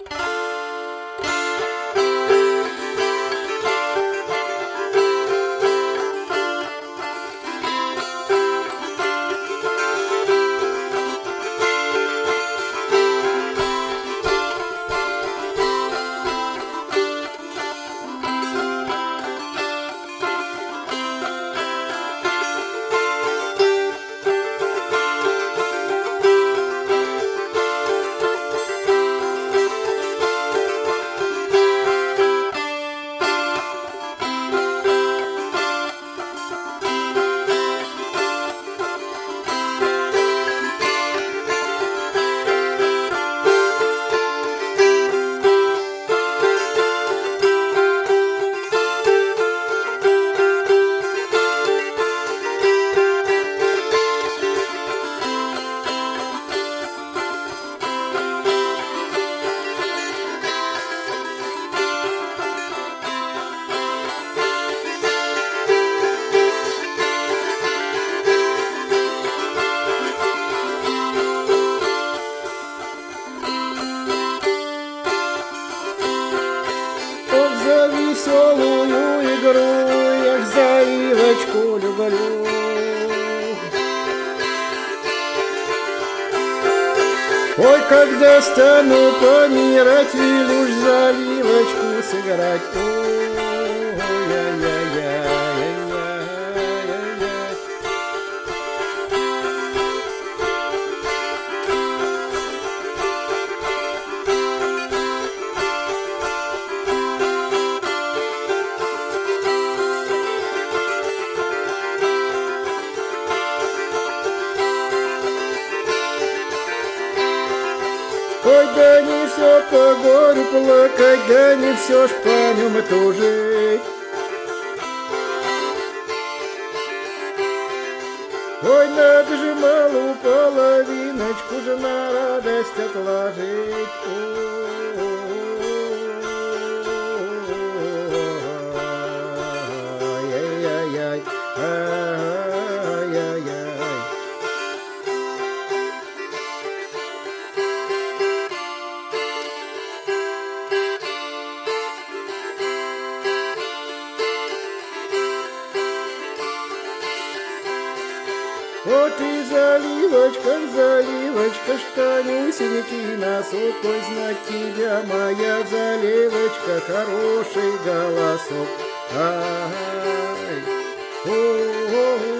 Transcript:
you веселую игру, я ж заливочку люблю. Ой, когда стану помирать, велюш заливочку сыграть. Ой-яй-яй-яй-яй-яй-яй. Ой, да не все по горю плакать, да не все ж по нем тужить. Ой, надо же малую половиночку же на радость отложить. Ай-яй-яй, Вот и заливочка, заливочка, штанюсенький носок, Ой, знать тебя, моя заливочка, хороший голосок. Ай, о, ай, ай.